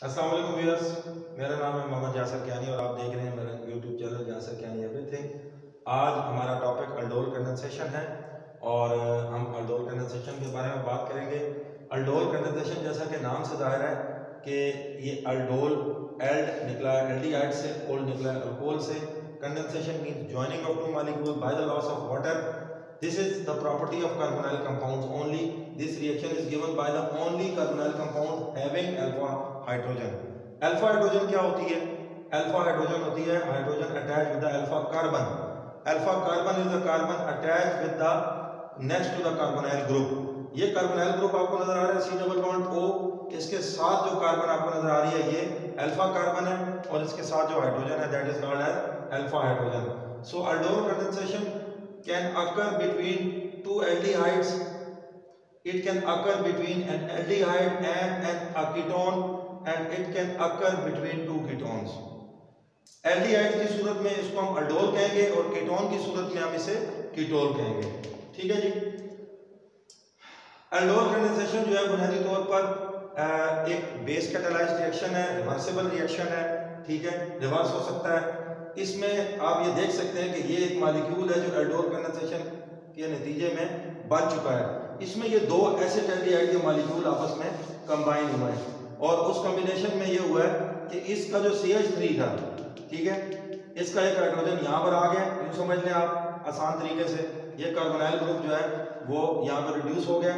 वालेकुम व्यूअर्स, मेरा नाम है मोहम्मद यासर कियानी और आप देख रहे हैं मेरा YouTube channel Jasar Kiyani everything आज हमारा टॉपिक अल्डोल कंडेंसेशन है और हम अल्डोल कंडेंसेशन के बारे में बात करेंगे। अल्डोल कंडेंसेशन जैसा कि नाम से ज़ाहिर है कि ये अल्डोल एल्ड निकला है एल्डिहाइड से ओल्ड निकला है अल्कोहल से। Condensation means joining of two molecule by the loss of water This is the property of carbonyl compounds only. This reaction is given by the only carbonyl compound having alpha hydrogen. Alpha hydrogen क्या होती है? Alpha hydrogen होती है hydrogen attached with the alpha carbon. Alpha carbon is the carbon attached with the next to the carbonyl group. ये carbonyl group आपको नज़र आ रहा है सी डबल बॉन्ड ओ इसके साथ जो कार्बन आपको नज़र आ रही है ये अल्फ़ा कार्बन है और इसके साथ जो हाइड्रोजन है that is called as alpha hydrogen so aldol condensation can occur between two aldehydes. It can occur between an aldehyde and an ketone and it can occur between two ketones. Aldehyde की सूरत में इसको हम aldol कहेंगे, और ketone की सूरत में हम इसे कीटोल कहेंगे ठीक है जी अल्डोल कंडेंसेशन जो है, बुनियादी तौर पर एक बेस कैटालाइज रिएक्शन है रिवर्सिबल रिएक्शन है, ठीक है रिवर्स हो सकता है इसमें आप ये देख सकते हैं कि ये एक मालिक्यूल है जो एल्डोर कंडेंसेशन के नतीजे में बन चुका है। इसमें ये दो एसिड एल्डिहाइड के मालिक्यूल आपस में कंबाइन हुए हैं। और उस कॉम्बिनेशन में ये हुआ है कि इसका जो सी एच थ्री था, ठीक है, इसका एक हाइड्रोजन यहाँ पर आ गया यूँ समझ लें आप, आसान तरीके से। ये कार्बोनाइल ग्रुप जो है, वो यहाँ पर रिड्यूस हो गया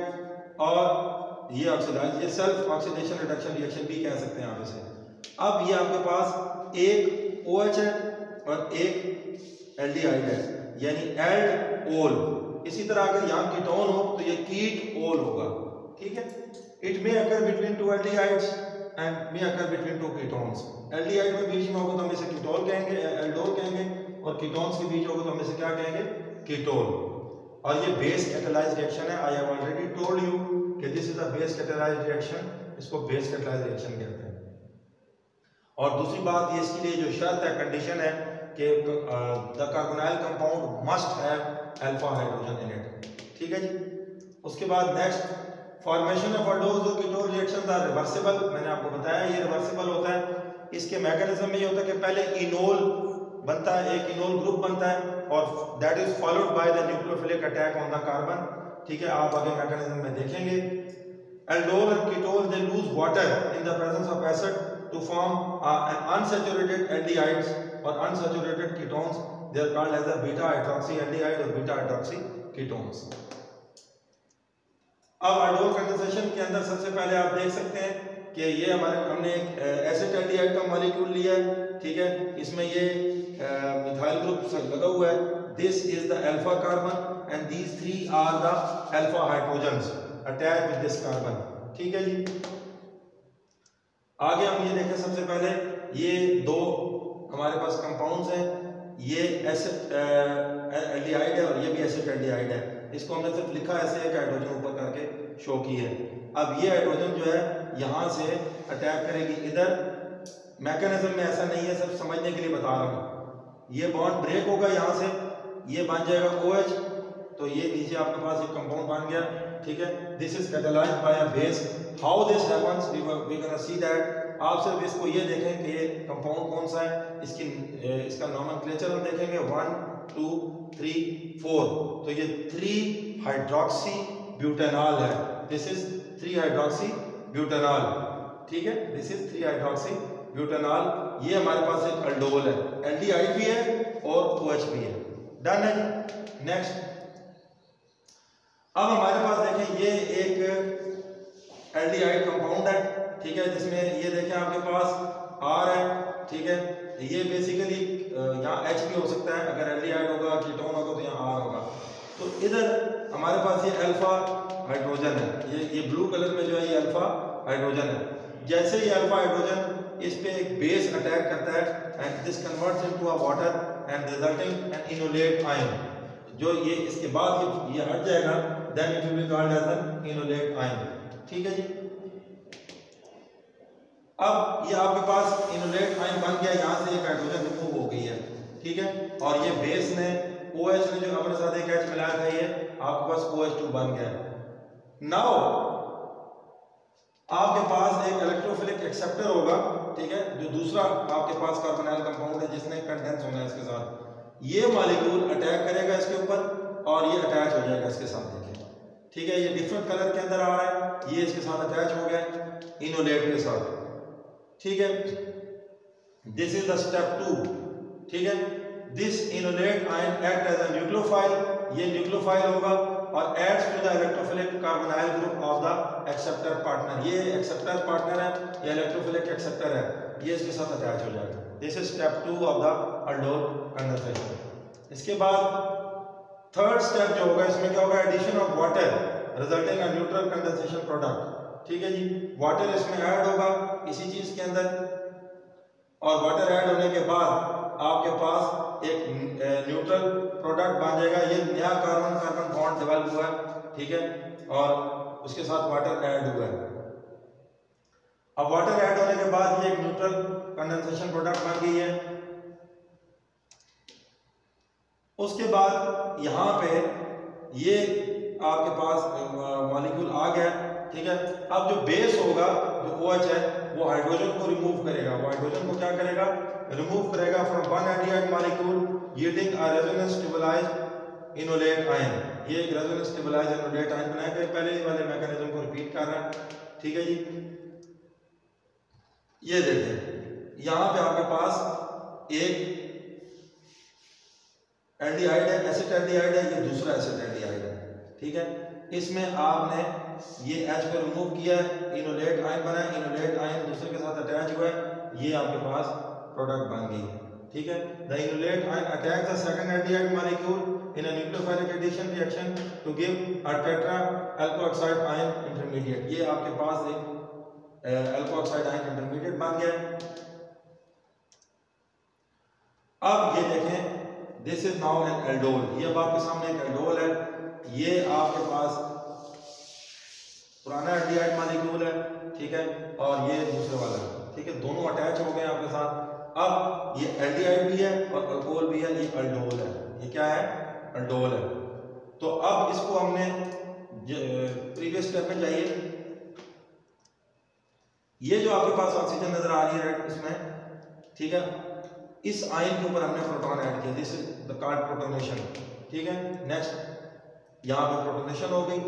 और ये ऑक्सीडाइज ये सेल्फ ऑक्सीडेशन रिडक्शन रिएक्शन भी कह सकते हैं आप इसे। अब ये आपके पास एक ओ OH है। और एक एल्डिहाइड है, यानी एल्ड ओल इसी तरह अगर यहाँ कीटोन हो तो ये कीट ओल होगा, ठीक है? It may occur between two aldehydes and may occur between two ketones aldehyde में बीच में होगा तो हम इसे कीटोल कहेंगे एल्डोल कहेंगे, और कीटोन्स के बीच होगा तो हम इसे क्या कहेंगे? कीटोल और ये बेस कैटालाइज रिएक्शन है I have already told you कि this is a base catalyse reaction इसको बेस कैटालाइज रिएक्शन कहते हैं। और दूसरी बात ये इसके लिए जो शर्त है कंडीशन है कि the carbonyl compound must have alpha hydrogen in it ठीक है जी? उसके बाद नेक्स्ट फॉर्मेशन ऑफ़ अल्डोज और कीटोन रिएक्शंस आर रिवर्सिबल मैंने आपको बताया, ये रिवर्सिबल होता है। इसके मैकेनिज्म में ये होता है कि पहले इनोल बनता है, एक इनोल ग्रुप बनता है, और that is followed by the nucleophilic attack on the carbon ठीक है? आप आगे मैकेनिज्म में देखेंगे। aldol and ketone they lose water in the presence of acid. To form uh, an unsaturated aldehydes or unsaturated ketones. They are called as a beta hydroxy aldehyde or beta hydroxy ketones. अब aldol condensation के अंदर सबसे पहले आप देख सकते हैं कि ये हमारे हमने एक एसिड एल्डिहाइड का मॉलिक्यूल लिया है ठीक है? इसमें ये मिथाइल ग्रुप लगा हुआ है। This is the alpha carbon and these three are the alpha hydrogens attach with this carbon ठीक है जी? आगे हम ये देखें सबसे पहले ये दो हमारे पास कंपाउंड्स हैं ये एसिड एल्डिहाइड है और ये भी एसिड एल्डिहाइड है। इसको हमने सिर्फ़ लिखा ऐसे एक हाइड्रोजन ऊपर करके शो की है। अब ये हाइड्रोजन जो है यहाँ से अटैक करेगी। इधर मैकेनिज्म में ऐसा नहीं है सिर्फ़ समझने के लिए बता रहा हूँ। ये बॉन्ड ब्रेक होगा यहाँ से ये बन जाएगा ओ OH, तो ये नीचे आपके पास एक कंपाउंड बन गया। ठीक है? This is catalysed by a base how this happens we we gonna see that आप सिर्फ़ इसको ये देखें कि ये कंपाउंड कौन सा है? इसकी इसका नॉमेनक्लेचर हम देखेंगे। वन टू थ्री फोर तो ये थ्री हाइड्रोक्सी ब्यूटेनॉल है। This is three hydroxy butanol ठीक है? This is three hydroxy butanol ये हमारे पास एक अल्डोल है। एल्डिहाइड भी है और OH भी है। डन है। नेक्स्ट अब हमारे पास देखें, ये एक एल्डिहाइड कंपाउंड है, ठीक है, जिसमें ये देखें आपके पास आर है, ठीक है, ये बेसिकली यहाँ एच भी हो सकता है, अगर एल्डिहाइड होगा कीटोन होगा तो यहाँ आर होगा। तो इधर हमारे पास ये अल्फ़ा हाइड्रोजन है, ये ये ब्लू कलर में जो है, ये अल्फ़ा हाइड्रोजन है। जैसे ये अल्फ़ा हाइड्रोजन इस पे एक बेस अटैक करता है and this converts into a water and resulting an enolate ion जो ये, इसके बाद ये ये हट जाएगा then it will be called as an enolate ion ठीक है जी? अब ये आपके पास इनोलेट आयन बन गया, यहाँ से एक हाइड्रोजन रिमूव हो गई है। ठीक है? और ये बेस ने ओ OH ने जो अपने साथ एक H मिलाया था ये, आपके पास OH2 बन गया। नाउ आपके पास एक इलेक्ट्रोफिलिक एक्सेप्टर होगा, ठीक है? जो दूसरा आपके पास कार्बोनाइल कंपाउंड है, जिसने कंडेंस होना है इसके साथ। ये मालिक्यूल अटैक करेगा इसके ऊपर, और ये अटैच हो जाएगा इसके साथ ठीक है, ये डिफरेंट कलर के अंदर आ रहा है, ये इसके साथ अटैच हो गया इनोलेट के साथ। ठीक है? This is the step two ठीक है? This enolate ion act as a nucleophile ये न्यूक्लियोफाइल होगा और adds to the electrophilic carbonyl group of the acceptor partner ये एक्सेप्टर पार्टनर है, या इलेक्ट्रोफिलिक एक्सेप्टर है, ये इसके साथ अटैच हो जाएगा। This is step two of the aldol condensation इसके बाद थर्ड स्टेप जो होगा, इसमें क्या होगा? Addition of water resulting neutral condensation product ठीक है जी? वाटर इसमें ऐड होगा, इसी चीज़ के अंदर। और वाटर ऐड होने के बाद आपके पास एक न्यूट्रल प्रोडक्ट बन जाएगा। ये नया कार्बन कार्बन बॉन्ड डेवलप हुआ है, ठीक है? और उसके साथ वाटर ऐड हुआ है। अब वाटर ऐड होने के बाद ये एक न्यूट्रल कंडेंसेशन प्रोडक्ट बन गई है। उसके बाद यहाँ पे ये आपके पास मॉलिक्यूल आ गया, ठीक है? अब जो बेस होगा, जो ओ OH है, वो हाइड्रोजन को रिमूव करेगा। वो हाइड्रोजन को क्या करेगा? रिमूव करेगा from one aldehyde molecule yielding a resonance stabilised enolate ion ये एक रेजोनेंस स्टेबलाइज्ड इनोलेट आयन बनाया। गया पहले ही वाले मैकेनिज्म को रिपीट कर रहा है। ठीक है जी? ये देखें यहाँ पे आपके पास एक एल्डिहाइड है एसिड एल्डिहाइड है, ये दूसरा एसिड एल्डिहाइड है। ठीक है? इसमें आपने ये एच को रिमूव किया है इनोलेट आयन बना है इनोलेट आयन दूसरे के साथ अटैच हुआ है, ये आपके पास प्रोडक्ट बन गई। है? ठीक है the enolate ion attack the second aldehyde molecule in a nucleophilic addition reaction to give a tetra alkoxide ion intermediate ये आपके पास एक अल्कोऑक्साइड आयन इंटरमीडिएट बन गया। अब ये देखें this is now an aldol ये अब आपके सामने एक एल्डोल है। ये आपके पास पुराना एल्डिहाइड मॉलिक्यूल है, ठीक है? और ये दूसरे वाला है, ठीक है? दोनों अटैच हो गए आपके साथ। अब ये एल्डिहाइड भी है और अल्कोहल भी है, ये अल्डोल है। ये क्या है? अल्डोल है। तो अब इसको हमने प्रीवियस स्टेप में जाइए। ये जो आपके पास ऑक्सीजन नज़र आ रही है इसमें, ठीक है? इस आयन के ऊपर हमने प्रोटॉन ऐड किया this is the card protonation ठीक है? नेक्स्ट यहाँ पे प्रोटोनेशन हो गई,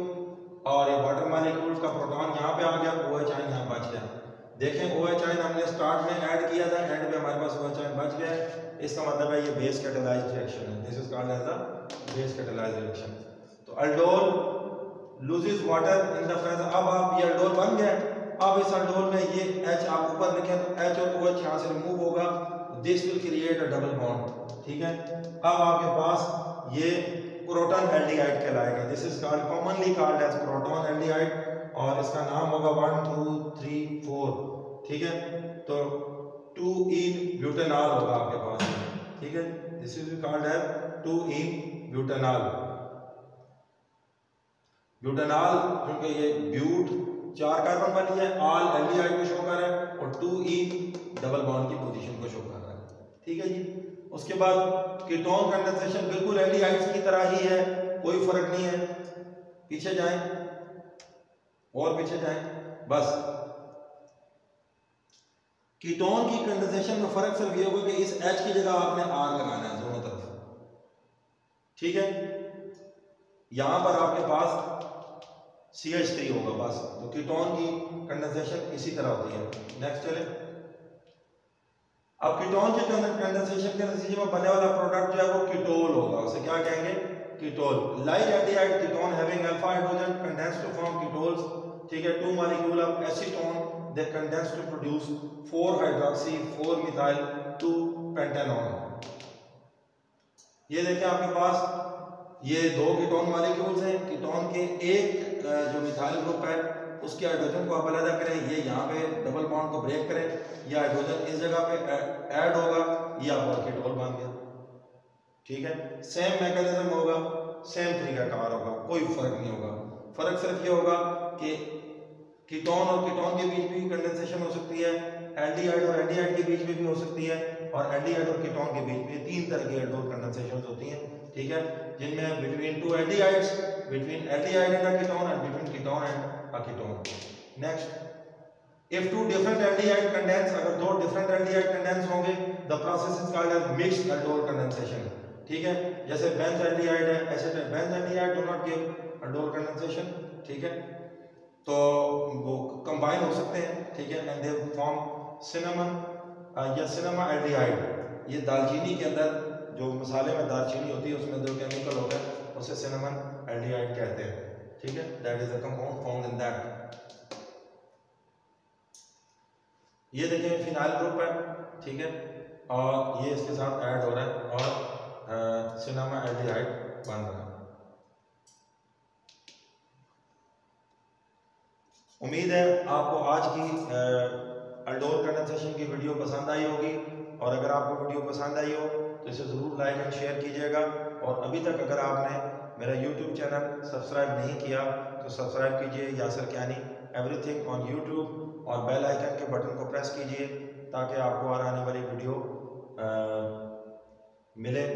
और ये वाटर मालिक्यूल का प्रोटॉन यहाँ पे आ गया ओ एच आइन यहाँ बच गया। देखें ओ एच आइन हमने स्टार्ट में ऐड किया था एंड में हमारे पास ओ एच आइन बच गया इसका मतलब है ये बेस कैटेलाइज रिएक्शन है। This is called as the base catalyse reaction तो aldol loses water in the presence अब आप ये अल्डोल बन गया। अब इस अल्डोल में ये एच आप ऊपर लिखें तो एच और ओ एच यहाँ से रिमूव होगा। This will create a double bond ठीक है? अब आपके पास ये प्रोटॉन एल्डिहाइड कहलाएगा। This is called commonly called as proton aldehyde और इसका नाम होगा वन टू थ्री फोर ठीक है? तो टू इन ब्यूटेनॉल होगा आपके पास। ठीक है? This is called as two in butanol butanol क्योंकि ये ब्यूट चार कार्बन वाली है ऑल एल्डिहाइड को शो कर है और टू इन डबल बॉन्ड की पोजीशन को शो कर है। ठीक है जी? उसके बाद कीटोन कंडेंसेशन बिल्कुल एल्डिहाइड्स की तरह ही है, कोई फ़र्क नहीं है। पीछे जाएँ, और पीछे जाएँ, बस। कीटोन की कंडेंसेशन में फ़र्क सिर्फ़ ये होगा कि इस एच की जगह आपने आर लगाना है दोनों तरफ़। ठीक है? यहाँ पर आपके पास CH3 होगा, बस। तो कीटोन की कंडेंसेशन इसी तरह होती है। नेक्स्ट चले। अब कीटोन के कंडेंसेशन के नतीजे में बनने वाला प्रोडक्ट जो है वो कीटोल होगा। उसे क्या कहेंगे? Ketol like aldehyde ketone having alpha hydrogen condense to form ketols ठीक है two molecule of acetone they condense to produce 4 hydroxy 4 methyl 2 pentanone ये देखें आपके पास, ये दो कीटोन मॉलिक्यूल्स हैं। कीटोन के एक जो मिथाइल ग्रुप है उसके हाइड्रोजन को आप अलग करें, ये यहाँ पे डबल बॉन्ड को ब्रेक करें, ये हाइड्रोजन इस जगह पे ऐड होगा, ये आपका कीटोल बन गया ठीक है? सेम मैकेनिज्म होगा सेम तरीका कार होगा, कोई फ़र्क नहीं होगा। फ़र्क सिर्फ़ ये होगा कि कीटोन और कीटोन के बीच भी कंडेंसेशन हो सकती है एल्डिहाइड और एल्डिहाइड के बीच में भी हो सकती है, और एल्डिहाइड और कीटोन के बीच में तीन तरह की एल्डोल कंडेंसेशन होती हैं। ठीक है? जिनमें between two aldehydes between aldehyde and ketone and between ketone and a ketone. Next, if two different aldehyde condense अगर दो डिफरेंट एल्डिहाइड कंडेंस होंगे the process is called as mixed aldol condensation ठीक है? जैसे बेंज एल्डिहाइड है ऐसे benzaldehyde do not give aldol condensation ठीक है? तो वो कंबाइन हो सकते हैं। ठीक है? एंड दे फॉर्म सिनेमन या सिनेमा एल्डिहाइड ये दालचीनी के अंदर जो मसाले में दालचीनी होती है उसमें जो केमिकल होता है उसे सिनेमन एल्डिहाइड कहते हैं। ठीक है? That is a compound found in that ये देखें फिनाइल ग्रुप है, ठीक है? और ये इसके साथ ऐड हो रहा है और सिनेमा एल्डिहाइड बन रहा है। उम्मीद है आपको आज की अल्डोर कंडेंसेशन की वीडियो पसंद आई होगी। और अगर आपको वीडियो पसंद आई हो तो इसे ज़रूर लाइक एंड शेयर कीजिएगा। और अभी तक अगर आपने मेरा यूट्यूब चैनल सब्सक्राइब नहीं किया तो सब्सक्राइब कीजिए Yasir Kiyani. Everything on YouTube और बेल आइकन के बटन को प्रेस कीजिए ताकि आपको और आने वाली वीडियो आ, मिले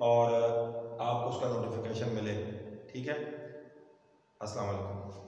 और आपको उसका नोटिफिकेशन मिले। ठीक है? वालेकुम।